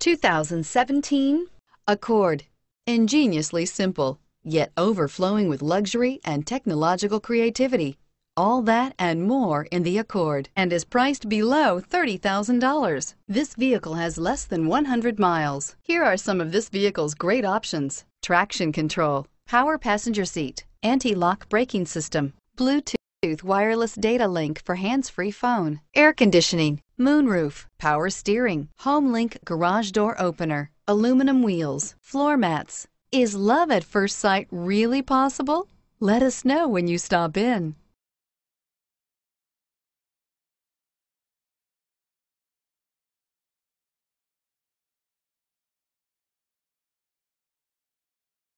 2017 Accord. Ingeniously simple, yet overflowing with luxury and technological creativity. All that and more in the Accord and is priced below $30,000. This vehicle has less than 100 miles. Here are some of this vehicle's great options. Traction control, power passenger seat, anti-lock braking system, Bluetooth wireless data link for hands-free phone, air conditioning, moonroof, power steering, HomeLink garage door opener, aluminum wheels, floor mats. Is love at first sight really possible? Let us know when you stop in.